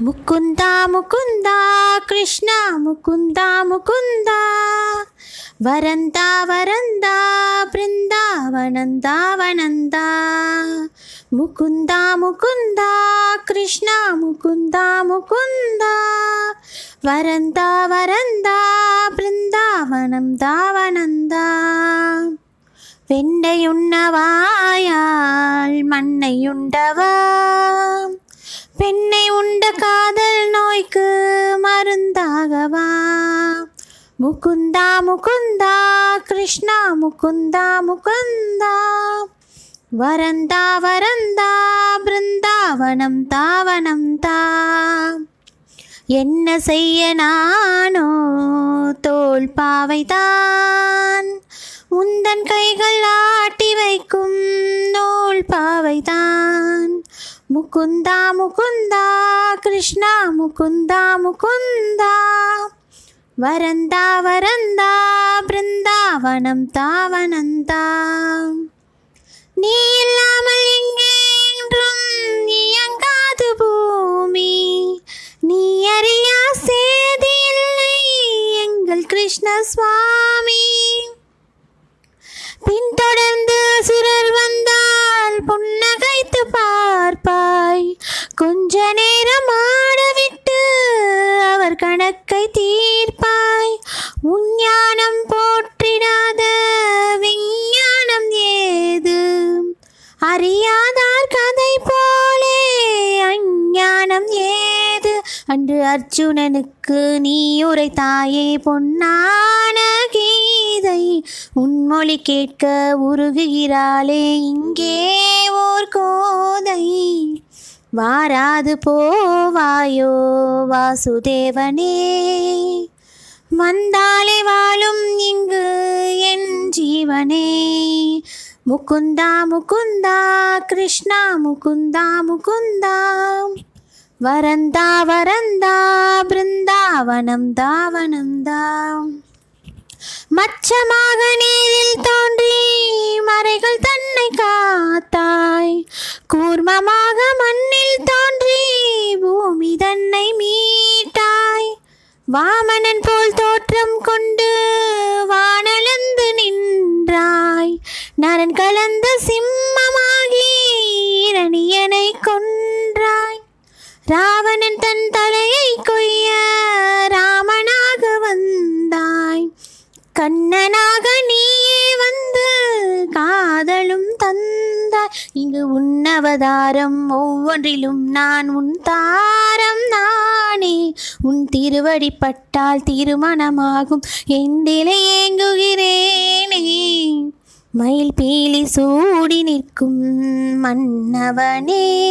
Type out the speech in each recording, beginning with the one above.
முக்குந்தா முக்குந்தா கிருஷ்ணா முக்குந்தா முக்குந்தா வரந்தா வரந்தா பிருந்தாவனந்தா வனந்தா முக்குந்தா முக்குந்தா கிருஷ்ணா முக்குந்தா முக்குந்தா வரந்தா வரந்தா பிருந்தாவனம் தாவனந்தா வெண்டையுண்ணவாயால் மண்ணையுண்டவா? பெண்ணை உண்ட காதல் நோய்க்கு மருந்தாகவா? முகுந்தா முகுந்தா கிருஷ்ணா முகுந்தா முகுந்தா. வரந்தா வரந்தா பிருந்தாவனம் தாவனம் தா. என்ன செய்ய நானோ தோல் பாவைதான். உந்தன் கைகள் ஆட்டி வைக்கும் முகுந்தா முகுந்தா கிருஷ்ணா முகுந்தா முகுந்தா. வரந்தா வரந்தா பிருந்தாவனம் தாவனந்தா. நீ இல்லாமல் எங்கே என்றும் இயங்காது பூமி. நீ அறியா சேதி இல்லை எங்கள் கிருஷ்ண சுவாமி. அன்று அர்ஜுனனுக்கு நீ உரைத்தாயே பொன்னான கீதை. உன்மொழி கேட்க உருகுகிறாளே இங்கே ஓர் கோதை. வாராது போவாயோ வாசுதேவனே. வந்தாலே வாழும் இங்கு என் ஜீவனே. முகுந்தா முகுந்தா கிருஷ்ணா முகுந்தா முகுந்தா. வரந்தா வரந்தா பிருந்தாவனம் தாவனம் தாம் மச்சமாக நீரில் தோன்றி மறைகள் தன்னை காத்தாய். கூர்மமாக மண்ணில் தோன்றி பூமி தன்னை மீட்டாய். வாமனன் போல் தோற்றம் கொண்டு வானளந்து நின்றாய். நரன் கலந்த சிம்மமாகி இரணியனை கொண்டு ராவணன் தன் தலையை கொய்ய ராமனாக வந்தாய். கண்ணனாக நீயே வந்து காதலும் தந்தாய். இங்கு உன்னவதாரம் ஒவ்வொன்றிலும் நான் உன் தாரம் நானே. உன் திருவடி பட்டால் திருமணமாகும். எந்திலே ஏங்குகிறேனே. மயில் பீலி சூடி நிற்கும் மன்னவனே.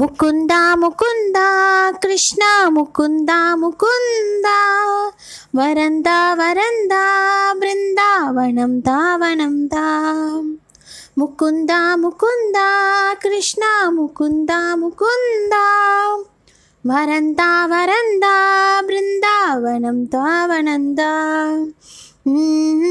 முகுந்தா முகுந்தா கிருஷ்ணா முகுந்தா முகுந்தா வரந்தா வரந்தா பிருந்தாவனம் தாவனம் தாம் முகுந்தா முகுந்தா கிருஷ்ணா முகுந்தா முகுந்தா வரந்தா வரந்தா பிருந்தாவனம் தாவனந்தா ம்